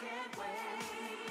can't wait.